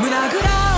胸ぐら